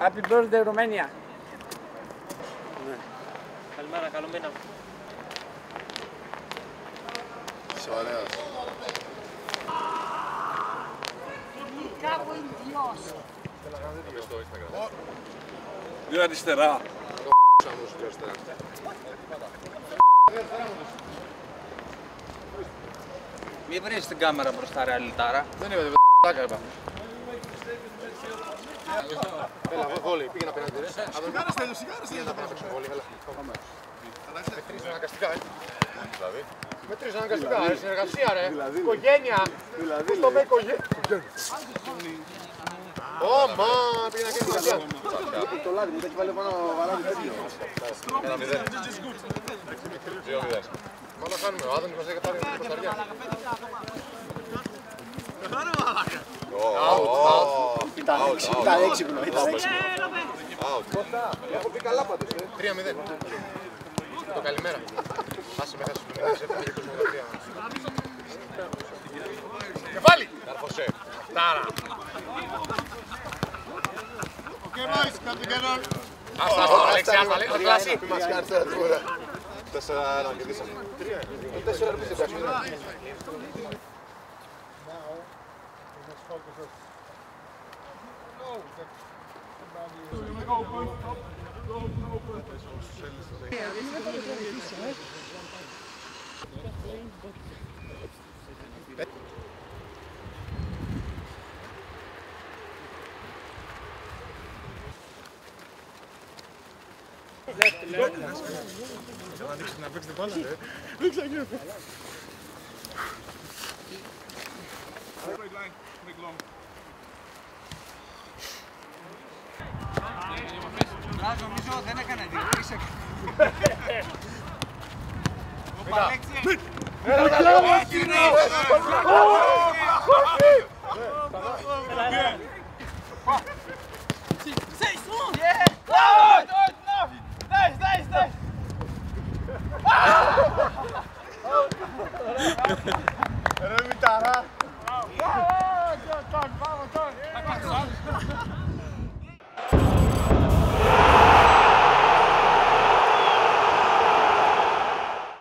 Happy birthday Romania. Καλημέρα, καλό μήνα. Είσαι ωραίος. Δύο αριστερά. Μη βρεις την κάμερα μπροστά ρε αλυτάρα. Δεν είπατε πλάκα είπα. Έλα, εγώ βόλι, πήγαινα απέναντι ρε. Σιγάρες τέλειο, σιγάρες τέλειο. Πήγαινα να παίξω βόλι, έλα. Μετρίζω αναγκαστικά, ε. Δηλαδή; Μετρίζω αναγκαστικά, ρε, συνεργασία ρε. Οικογένεια. Πού στο με οικογένεια; Ωμα, πήγαινα και συνεργασία. Το λάδι μου, το έχει βάλει πάνω βαράδι τέτοιο. Ένα μηδέν. Δύο μηδέν. Μάλλον χάνουμε, ο Άδωνης μας έχει πάρει την κοσταριά. Ήταν έξυπνο, ήταν έξυπνο. Έχω πει καλά πάντως. 3-0. Το καλημέρα. Άσε με χάσεις του μηδέν, έφυγε το σωματεία. Κεφάλι! Καρφωσέ. Τάρα. Okay, boys, come together. Άστα, άστα, Αλέξη, άστα, Αλέξη, κλάση. Μας κάνεις τώρα τίποτα. Τέσσερα ένα κερδίσαμε. Τέσσερα ένα κερδίσαμε. Leuk, Ja, Ik zal niks naar Bux de ballen, hè? Looks like you. Νομίζω δεν έκανε δύο. Είσαι Ρε μηταρά. Tak, vamos, Tony.